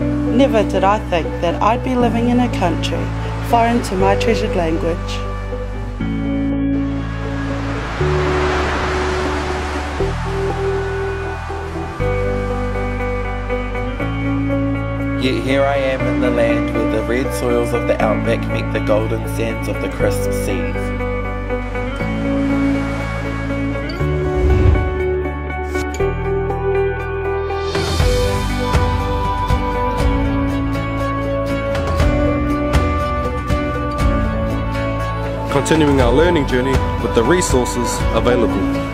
Never did I think that I'd be living in a country foreign to my treasured language. Yet here I am in the land where the red soils of the outback meet the golden sands of the crisp seas. continuing our learning journey with the resources available.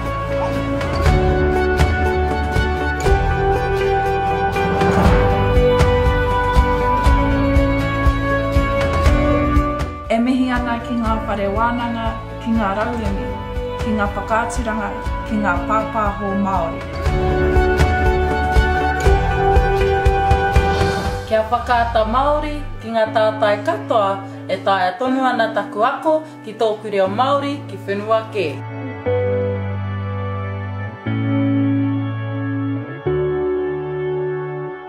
whare wānanga ki ngā rauemi, ki ngā whakaaturanga, ki ngā pāpāho Māori. Kia whakaata Māori, ki ngā tātai katoa, e taea tonu ana taku ako ki tōku reo Māori ki whenua kē.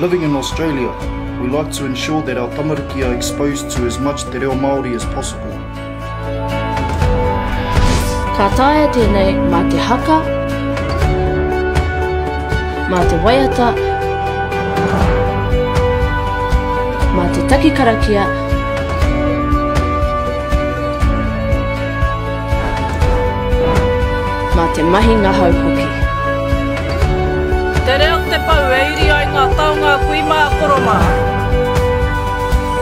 Living in Australia, we like to ensure that our tamariki are exposed to as much te reo Māori as possible. Ka taea tēnei mā te haka, mā te waiata, mā te taki karakia, mā te mahi ngahau hoki. Te reo te pou e iri ai ngā taonga kui mā koro mā.